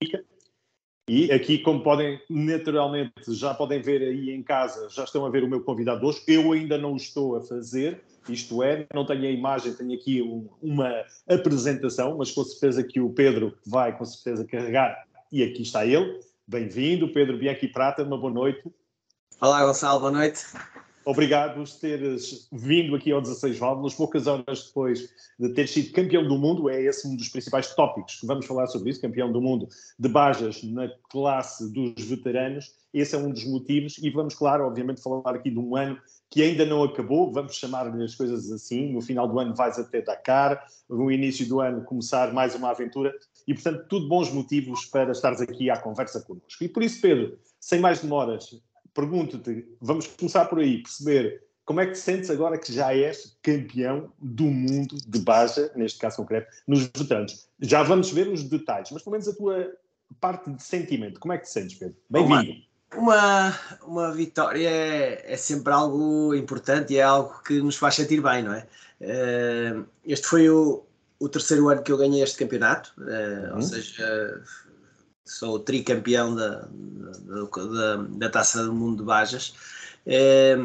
Benfica. E aqui, como podem, naturalmente, já podem ver aí em casa, já estão a ver o meu convidado hoje. Eu ainda não o estou a fazer, isto é, não tenho a imagem, tenho aqui um, uma apresentação, mas com certeza que o Pedro vai com certeza carregar. E aqui está ele. Bem-vindo, Pedro Bianchi Prata, uma boa noite. Olá, Gonçalo, boa noite. Obrigado por teres vindo aqui ao 16 Válvulas, poucas horas depois de ter sido campeão do mundo. É esse um dos principais tópicos que vamos falar sobre isso, campeão do mundo de Bajas na classe dos veteranos. Esse é um dos motivos e vamos, claro, obviamente, falar aqui de um ano que ainda não acabou, vamos chamar-lhe as coisas assim. No final do ano vais até Dakar, no início do ano começar mais uma aventura e, portanto, tudo bons motivos para estares aqui à conversa connosco. E por isso, Pedro, sem mais demoras, pergunto-te, vamos começar por aí, perceber como é que te sentes agora que já és campeão do mundo de Baja, neste caso concreto, nos veteranos. Já vamos ver os detalhes, mas pelo menos a tua parte de sentimento, como é que te sentes, Pedro? Bem-vindo. Uma, uma vitória é, é, sempre algo importante e é algo que nos faz sentir bem, não é? Uh, este foi o, o terceiro ano que eu ganhei este campeonato, uh, uhum. ou seja, sou tricampeão da, da, da, Taça do Mundo de Bajas. É,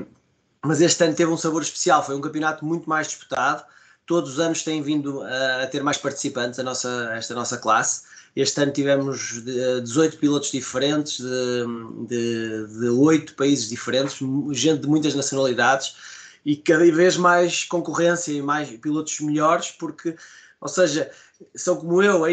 mas este ano teve um sabor especial, foi um campeonato muito mais disputado. Todos os anos tem vindo a, a ter mais participantes a nossa, esta nossa classe. Este ano tivemos 18 pilotos diferentes, de, de, de 8 países diferentes, gente de muitas nacionalidades e cada vez mais concorrência e mais pilotos melhores, porque, ou seja, são como eu,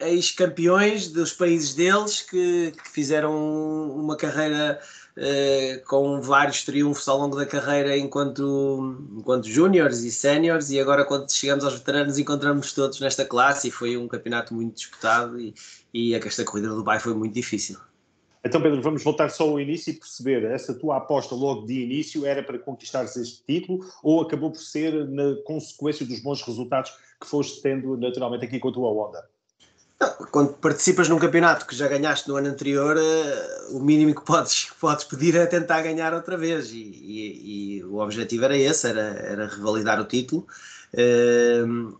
ex-campeões dos países deles que, que fizeram uma carreira uh, com vários triunfos ao longo da carreira enquanto, enquanto júniores e séniores e agora quando chegamos aos veteranos encontramos todos nesta classe e foi um campeonato muito disputado e, e esta corrida do Dubai foi muito difícil. Então, Pedro, vamos voltar só ao início e perceber, essa tua aposta logo de início era para conquistares este título ou acabou por ser na consequência dos bons resultados que foste tendo naturalmente aqui com a tua Honda? Quando participas num campeonato que já ganhaste no ano anterior, eh, o mínimo que podes, podes pedir é tentar ganhar outra vez. E, e, e o objetivo era esse, era, era revalidar o título. Ehm,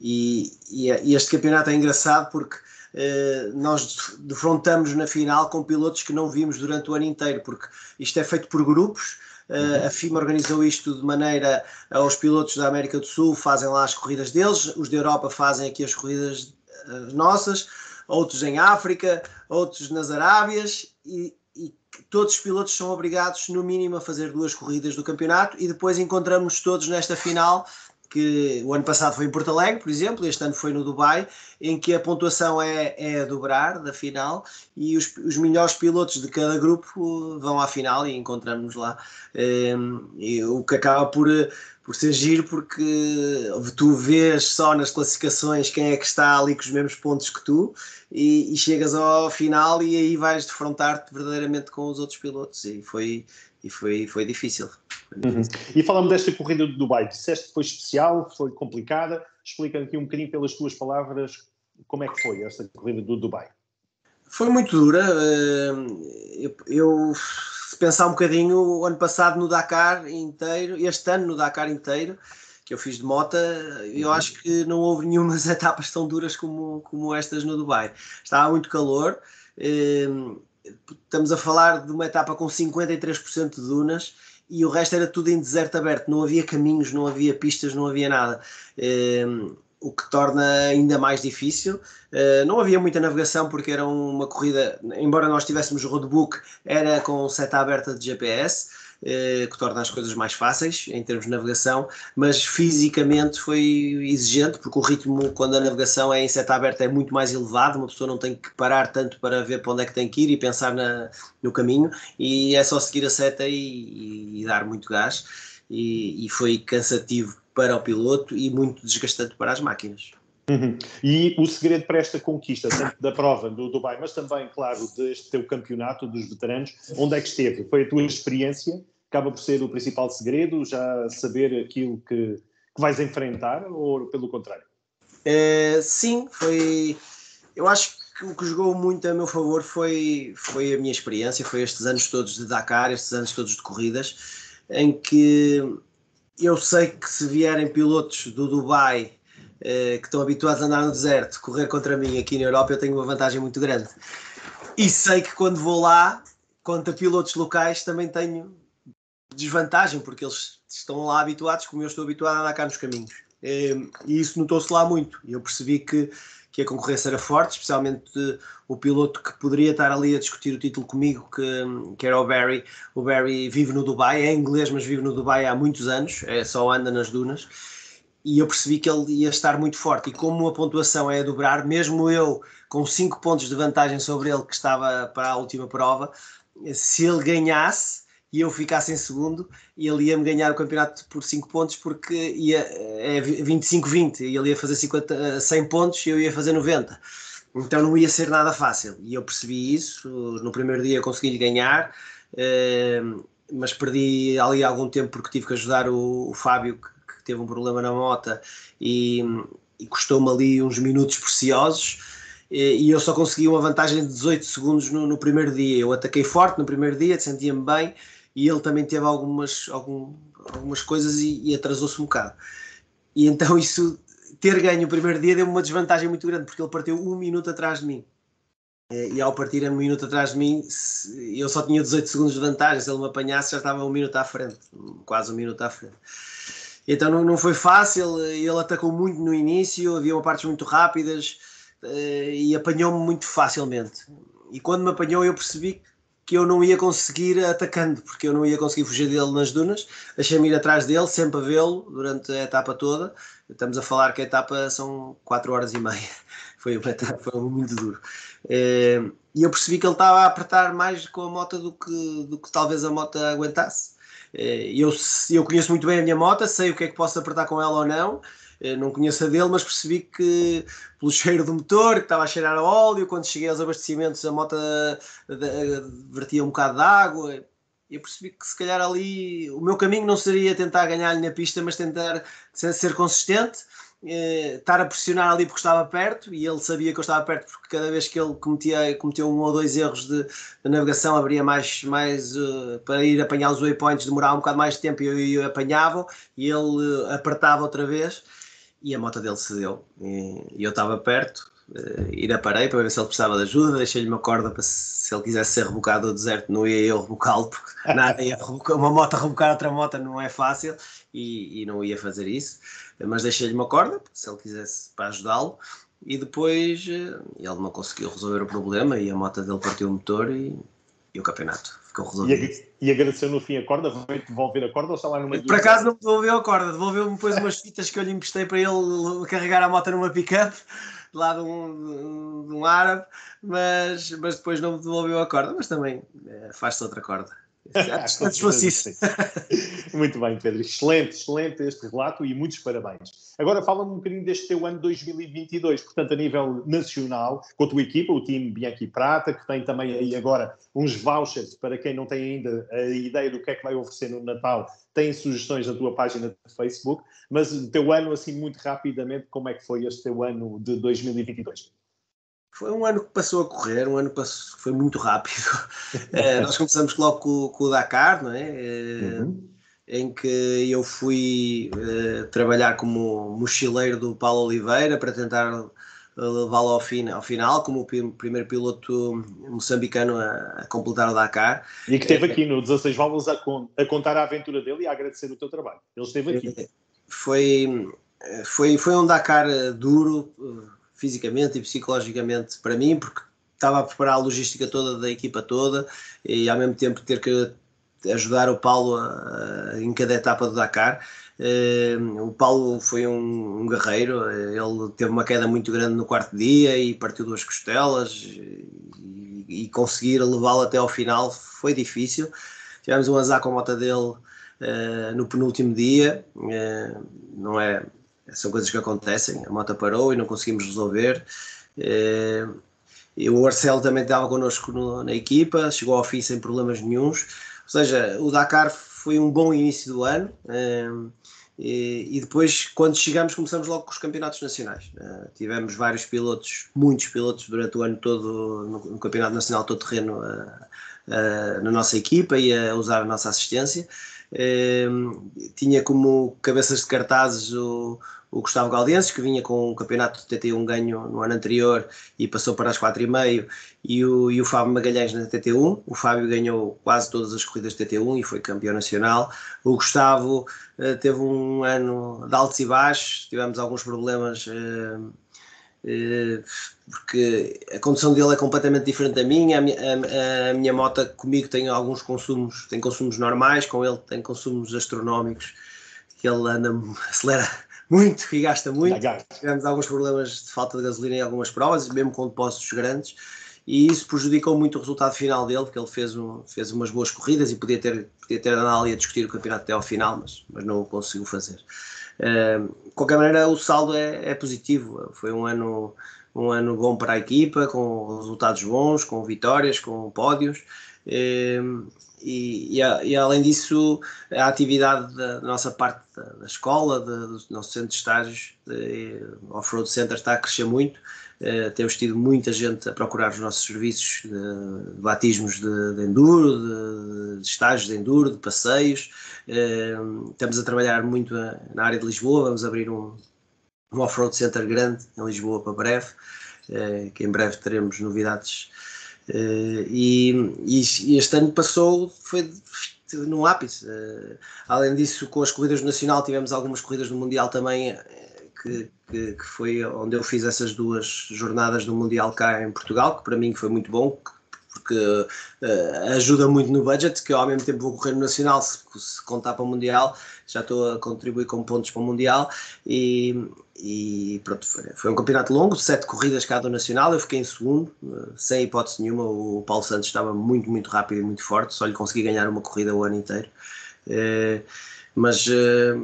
e, e, este campeonato é engraçado porque eh, nós defrontamos na final com pilotos que não vimos durante o ano inteiro, porque isto é feito por grupos. Uh, a FIMA organizou isto de maneira aos pilotos da América do Sul fazem lá as corridas deles, os da Europa fazem aqui as corridas as nossas, outros em África, outros nas Arábias e, e, todos os pilotos são obrigados no mínimo a fazer duas corridas do campeonato e depois encontramos todos nesta final que o ano passado foi em Porto Alegre, por exemplo, este ano foi no Dubai, em que a pontuação é, é a dobrar da final e os, os melhores pilotos de cada grupo vão à final e encontramos lá. Um, e o que acaba por, por ser giro porque tu vês só nas classificações quem é que está ali com os mesmos pontos que tu e, e chegas ao final e aí vais defrontar-te verdadeiramente com os outros pilotos e foi, e foi, foi difícil. Uhum. E falamos desta corrida do Dubai, disseste que foi especial, foi complicada, explica aqui um bocadinho pelas tuas palavras como é que foi esta corrida do Dubai. Foi muito dura, eh, eu, eu pensar um bocadinho, o ano passado no Dakar inteiro, este ano no Dakar inteiro, que eu fiz de moto, eu uhum. acho que não houve nenhumas etapas tão duras como, como estas no Dubai. Estava muito calor, ehm, estamos a falar de uma etapa com 53% de dunas e o resto era tudo em deserto aberto, não havia caminhos, não havia pistas, não havia nada. O que torna ainda mais difícil. Uh, não havia muita navegação porque era uma corrida, embora nós tivéssemos roadbook, era com seta aberta de GPS, uh, que torna as coisas mais fáceis em termos de navegação, mas fisicamente foi exigente porque o ritmo, quando a navegação é em seta aberta, é muito mais elevado, uma pessoa não tem que parar tanto para ver para onde é que tem que ir e pensar na, no caminho, e é só seguir a seta e, e, e dar muito gás. E, e foi cansativo para o piloto e muito desgastante para as máquinas. Uhum. E o segredo para esta conquista, tanto da prova do Dubai, mas também, claro, deste teu campeonato dos veteranos, onde é que esteve? Foi a tua experiência? Acaba por ser o principal segredo, já saber aquilo que, que vais enfrentar, ou pelo contrário? É, sim, foi. Eu acho que o que jogou muito a meu favor foi, foi a minha experiência, foi estes anos todos de Dakar, estes anos todos de corridas, em que eu sei que se vierem pilotos do Dubai que estão habituados a andar no deserto, correr contra mim aqui na Europa, eu tenho uma vantagem muito grande. E sei que quando vou lá, contra pilotos locais, também tenho desvantagem, porque eles estão lá habituados, como eu estou habituado a andar cá nos caminhos. E isso notou-se lá muito. Eu percebi que que a concorrência era forte, especialmente o piloto que poderia estar ali a discutir o título comigo, que, que era o Barry. O Barry vive no Dubai, é inglês, mas vive no Dubai há muitos anos, é, só anda nas dunas. E eu percebi que ele ia estar muito forte. E como a pontuação é a dobrar, mesmo eu com 5 pontos de vantagem sobre ele, que estava para a última prova, se ele ganhasse, e eu ficasse em segundo e ele ia-me ganhar o campeonato por 5 pontos porque ia, é 25-20 e ele ia fazer 50, 100 pontos e eu ia fazer 90 então não ia ser nada fácil e eu percebi isso, no primeiro dia consegui ganhar eh, mas perdi ali algum tempo porque tive que ajudar o, o Fábio que, que, teve um problema na moto e, e custou-me ali uns minutos preciosos e eu só consegui uma vantagem de 18 segundos no, no primeiro dia. Eu ataquei forte no primeiro dia, sentia-me bem, e ele também teve algumas, algum, algumas coisas e, e atrasou-se um bocado. E então isso, ter ganho o primeiro dia deu-me uma desvantagem muito grande, porque ele partiu um minuto atrás de mim. E ao partir um minuto atrás de mim, eu só tinha 18 segundos de vantagem. Se ele me apanhasse, já estava um minuto à frente, quase um minuto à frente. Então não, não foi fácil. Ele atacou muito no início, havia partes muito rápidas eh, e apanhou-me muito facilmente. E quando me apanhou, eu percebi que eu não ia conseguir atacando, porque eu não ia conseguir fugir dele nas dunas. Deixei-me ir atrás dele, sempre a vê-lo durante a etapa toda. Estamos a falar que a etapa são 4 horas e meia. Foi, uma etapa, foi muito duro. Eh, e eu percebi que ele estava a apertar mais com a moto do que, do que talvez a moto aguentasse. Eh, eu, eu conheço muito bem a minha moto, sei o que é que posso apertar com ela ou não não conheço a dele, mas percebi que pelo cheiro do motor, que estava a cheirar a óleo, quando cheguei aos abastecimentos a moto eh, eh, vertia um bocado de água. Eu percebi que se calhar ali o meu caminho não seria tentar ganhar-lhe na pista, mas tentar ser consistente, estar a pressionar ali porque estava perto e ele sabia que eu estava perto porque cada vez que ele cometia, cometeu um ou dois erros de, de navegação abria mais, mais uh, para ir apanhar os waypoints demorava um bocado mais de tempo e eu, eu apanhava e ele uh, apertava outra vez e a moto dele cedeu. E eu estava perto, e ainda parei para ver se ele precisava de ajuda, deixei-lhe uma corda para se ele quisesse ser rebocado ao deserto, não ia eu rebocá-lo, porque nada ia rebocar, uma moto rebocar outra moto não é fácil e, e não ia fazer isso. Mas deixei-lhe uma corda, se ele quisesse, para ajudá-lo. E depois eh, ele não conseguiu resolver o problema e a moto dele partiu o motor e, e o campeonato ficou resolvido. E, e agradeceu no fim a corda? Veio devolver a corda ou está lá numa. Por acaso não me devolveu a corda, devolveu-me depois umas fitas que eu lhe emprestei para ele carregar a moto numa pick-up lá de um, de um árabe, mas, mas depois não me devolveu a corda, mas também é, faz-se outra corda. Antes fosse isso. Muito bem, Pedro. Excelente, excelente este relato e muitos parabéns. Agora fala-me um bocadinho deste teu ano 2022, portanto, a nível nacional, com a tua equipa, o time Bianchi Prata, que tem também aí agora uns vouchers para quem não tem ainda a ideia do que é que vai oferecer no Natal, tem sugestões na tua página de Facebook, mas o teu ano, assim, muito rapidamente, como é que foi este teu ano de 2022? Foi um ano que passou a correr, um ano que passou, foi muito rápido. é, nós começamos logo com, com, o Dakar, não é? é uhum. Em que eu fui é, trabalhar como mochileiro do Paulo Oliveira para tentar levá-lo ao, fim, ao final, como o primeiro piloto moçambicano a, a, completar o Dakar. E que esteve aqui no 16 Válvulas a, a, contar a aventura dele e a agradecer o teu trabalho. Ele esteve aqui. Foi, foi, foi um Dakar duro fisicamente e psicologicamente para mim, porque estava a preparar a logística toda da equipa toda e ao mesmo tempo ter que ajudar o Paulo a, a, em cada etapa do Dakar. Uh, o Paulo foi um, um, guerreiro, ele teve uma queda muito grande no quarto dia e partiu duas costelas e, e conseguir levá-lo até ao final foi difícil. Tivemos um azar com a moto dele uh, no penúltimo dia, uh, não é são coisas que acontecem. A moto parou e não conseguimos resolver. Eh, e o Marcelo também estava connosco no, na equipa, chegou ao fim sem problemas nenhums. Ou seja, o Dakar foi um bom início do ano. Eh, e, depois, quando chegamos, começamos logo com os campeonatos nacionais. Uh, tivemos vários pilotos, muitos pilotos durante o ano todo no, Campeonato Nacional Todo Terreno na nossa equipa e a usar a nossa assistência. tinha como cabeças de cartazes o, o Gustavo Galdenses, que vinha com um campeonato de TT1 ganho no ano anterior e passou para as 4,5, e o, e o Fábio Magalhães na TT1. O Fábio ganhou quase todas as corridas de TT1 e foi campeão nacional. O Gustavo uh, teve um ano de altos e baixos, tivemos alguns problemas. Uh, porque a condução dele é completamente diferente da minha. A a, a minha moto comigo tem alguns consumos, tem consumos normais, com ele tem consumos astronómicos, que ele anda, acelera muito e gasta muito. Tivemos alguns problemas de falta de gasolina em algumas provas, mesmo com depósitos grandes, e isso prejudicou muito o resultado final dele, porque ele fez, um, fez umas boas corridas e podia ter, podia ter andado ali a discutir o campeonato até ao final, mas, mas não o conseguiu fazer. Uh, de qualquer maneira, o saldo é, é, positivo. Foi um ano, um ano bom para a equipa, com resultados bons, com vitórias, com pódios. E, e, e, além disso, a atividade da, nossa parte da, da escola, do nosso centro de estágios, o Off-Road Center, está a crescer muito. Uh, temos tido muita gente a procurar os nossos serviços de, de batismos de, de enduro, de, de, estágios de enduro, de passeios. Uh, estamos a trabalhar muito na área de Lisboa, vamos abrir um, um off-road center grande em Lisboa para breve, uh, que em breve teremos novidades e, e, este ano passou, foi no ápice. Uh, além disso, com as corridas do Nacional, tivemos algumas corridas no Mundial também, uh, que, que, que, foi onde eu fiz essas duas jornadas do Mundial cá em Portugal, que para mim foi muito bom, uh, ajuda muito no budget, que eu ao mesmo tempo vou correr no Nacional, se, se, contar para o Mundial, já estou a contribuir com pontos para o Mundial, e, e pronto, foi, foi, um campeonato longo, sete corridas cada Nacional, eu fiquei em segundo, uh, sem hipótese nenhuma, o Paulo Santos estava muito, muito rápido e muito forte, só lhe consegui ganhar uma corrida o ano inteiro. Uh, mas eh,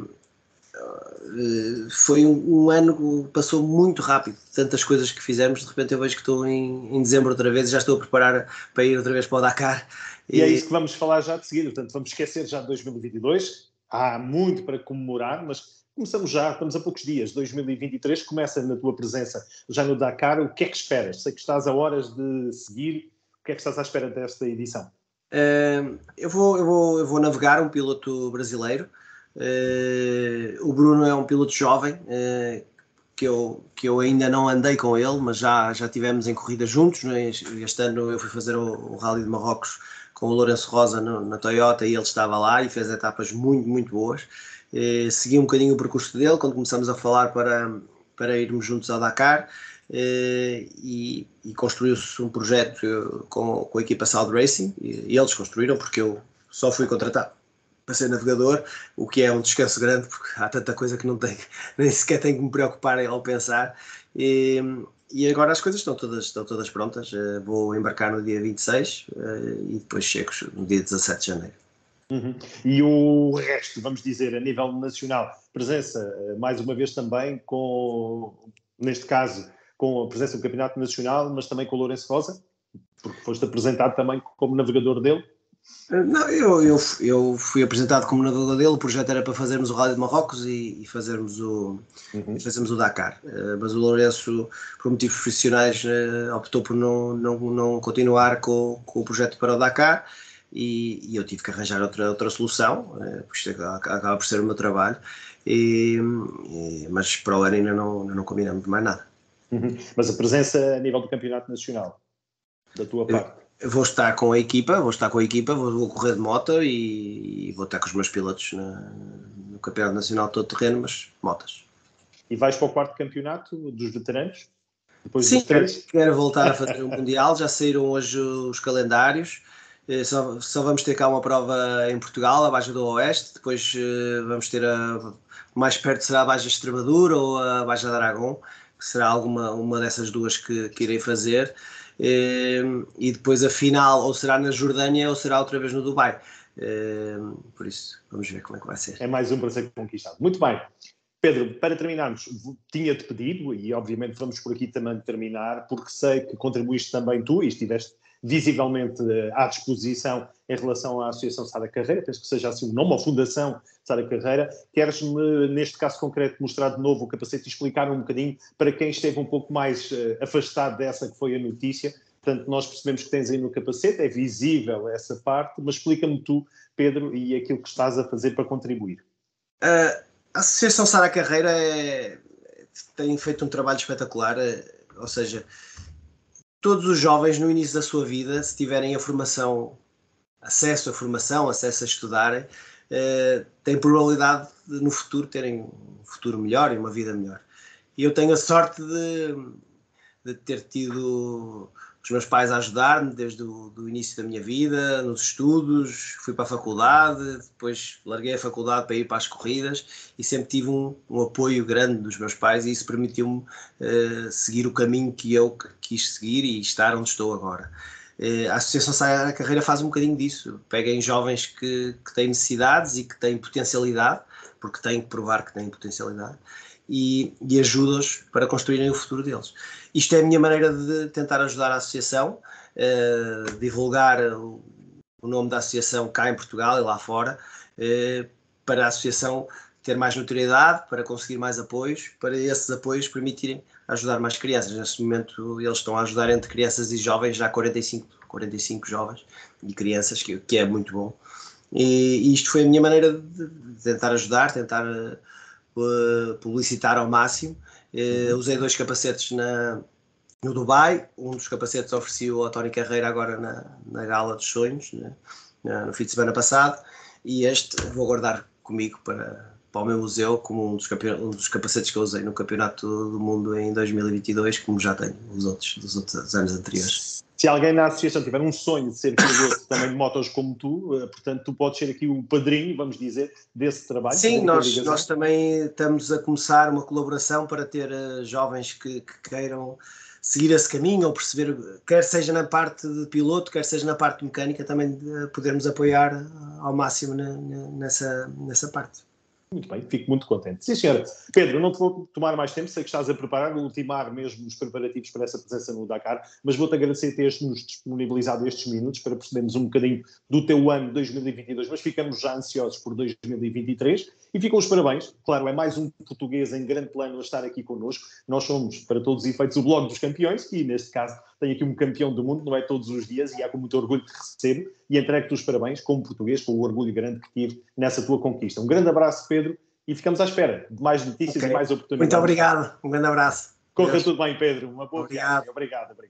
foi um, um, ano que passou muito rápido, tantas coisas que fizemos, de repente eu vejo que estou em, em dezembro outra vez e já estou a preparar para ir outra vez para o Dakar. E, e é isso que vamos falar já de seguida, portanto vamos esquecer já de 2022, há muito para comemorar, mas começamos já, estamos a poucos dias, 2023 começa na tua presença já no Dakar, o que é que esperas? Sei que estás a horas de seguir, o que é que estás à espera desta edição? Uh, eu, vou, eu, vou, eu vou navegar um piloto brasileiro, o Bruno é um piloto jovem, uh, que, eu, que eu ainda não andei com ele, mas já, já tivemos em corrida juntos. Né? Este ano eu fui fazer o, o Rally de Marrocos com o Lourenço Rosa no, na Toyota e ele estava lá e fez etapas muito, muito boas. Uh, segui um bocadinho o percurso dele quando começamos a falar para, para irmos juntos ao Dakar. E, e construiu-se um projeto com, com a equipa Sald Racing e, e, eles construíram porque eu só fui contratado para ser navegador, o que é um descanso grande, porque há tanta coisa que não tenho, nem sequer tenho que me preocupar ao pensar. E, e agora as coisas estão todas, estão todas prontas. Uh, vou embarcar no dia 26 uh, eh, e depois chego no dia 17 de janeiro. Uhum. E o resto, vamos dizer, a nível nacional, presença, eh, mais uma vez também, com, neste caso, com a presença do Campeonato Nacional, mas também com o Lourenço Rosa, porque foste apresentado também como navegador dele. Não, eu, eu, eu fui apresentado como navegador dele, o projeto era para fazermos o Rally de Marrocos e, e fazermos, o, uhum. fazermos o Dakar. Uh, mas o Lourenço, por motivos profissionais, uh, optou por não, não, não continuar com, com o projeto para o Dakar e, e eu tive que arranjar outra, outra solução, uh, porque acaba por ser o meu trabalho, e, e, mas para o ano ainda não, não combinamos mais nada. Uhum. Mas a presença a nível do Campeonato Nacional, da tua parte? Vou estar com a equipa, vou estar com a equipa, vou, vou correr de moto e, e, vou estar com os meus pilotos na, no Campeonato Nacional todo terreno, mas motas. E vais para o quarto campeonato dos veteranos? Depois Sim, quero, quero voltar a fazer o Mundial, já saíram hoje os calendários. Eh, só, só, vamos ter cá uma prova em Portugal, a Baixa do Oeste, depois uh, vamos ter a mais perto será a Baixa Extremadura ou a Baixa de Aragão, que será alguma uma dessas duas que, que irei fazer. Ehm, e depois a final ou será na Jordânia ou será outra vez no Dubai. Ehm, por isso, vamos ver como é que vai ser. É mais um para ser conquistado. Muito bem. Pedro, para terminarmos, tinha-te pedido, e obviamente vamos por aqui também terminar, porque sei que contribuíste também tu e estiveste visivelmente eh, à disposição em relação à Associação Sara Carreira, penso que seja assim o nome, a Fundação Sara Carreira. Queres-me, neste caso concreto, mostrar de novo o capacete e explicar um bocadinho para quem esteve um pouco mais uh, afastado dessa que foi a notícia? Portanto, nós percebemos que tens aí no capacete, é visível essa parte, mas explica-me tu, Pedro, e aquilo que estás a fazer para contribuir. Uh, A Associação Sara Carreira é, tem feito um trabalho espetacular, ou seja, todos os jovens no início da sua vida, se tiverem a formação, acesso à formação, acesso a estudarem, eh, têm probabilidade de no futuro terem um futuro melhor e uma vida melhor. E eu tenho a sorte de, de ter tido os meus pais a ajudar-me desde o do início da minha vida, nos estudos, fui para a faculdade, depois larguei a faculdade para ir para as corridas e sempre tive um, um apoio grande dos meus pais e isso permitiu-me uh, seguir o caminho que eu quis seguir e estar onde estou agora. Uh, a Associação Sai Carreira faz um bocadinho disso, pega em jovens que, que têm necessidades e que têm potencialidade, porque têm que provar que têm potencialidade, e, e ajuda-os para construírem o futuro deles. Isto é a minha maneira de tentar ajudar a associação, uh, divulgar o, nome da associação cá em Portugal e lá fora, uh, para a associação ter mais notoriedade, para conseguir mais apoios, para esses apoios permitirem ajudar mais crianças. Neste momento eles estão a ajudar entre crianças e jovens, já 45, 45 jovens e crianças, que, que é muito bom. E, e isto foi a minha maneira de tentar ajudar, tentar publicitar ao máximo. Uh, usei dois capacetes na, no Dubai, um dos capacetes ofereci-o ao Tony Carreira agora na, na Gala dos Sonhos, né, no fim de semana passado, e este vou guardar comigo para, para o meu museu como um dos, um dos capacetes que eu usei no Campeonato do Mundo em 2022, como já tenho os outros dos outros anos anteriores se alguém na associação tiver um sonho de ser piloto também de motos como tu, uh, portanto, tu podes ser aqui o padrinho, vamos dizer, desse trabalho. Sim, nós, nós também estamos a começar uma colaboração para ter uh, jovens que, que, queiram seguir esse caminho ou perceber, quer seja na parte de piloto, quer seja na parte mecânica, também uh, podermos apoiar ao máximo na, na, nessa, nessa parte. Muito bem, fico muito contente. Sim, senhora. Pedro, não te vou tomar mais tempo, sei que estás a preparar, ultimar mesmo os preparativos para essa presença no Dakar, mas vou-te agradecer teres nos disponibilizado estes minutos para percebermos um bocadinho do teu ano 2022, mas ficamos já ansiosos por 2023 e ficam os parabéns. Claro, é mais um português em grande plano a estar aqui connosco. Nós somos, para todos os efeitos, o blog dos campeões e, neste caso, tenho aqui um campeão do mundo, não é todos os dias, e é com muito orgulho que recebo e entrego-te os parabéns, como português, com o orgulho grande que tive nessa tua conquista. Um grande abraço, Pedro, e ficamos à espera de mais notícias okay. e mais oportunidades. Muito obrigado, um grande abraço. Corra tudo bem, Pedro. Uma boa obrigado. Obrigado, obrigado.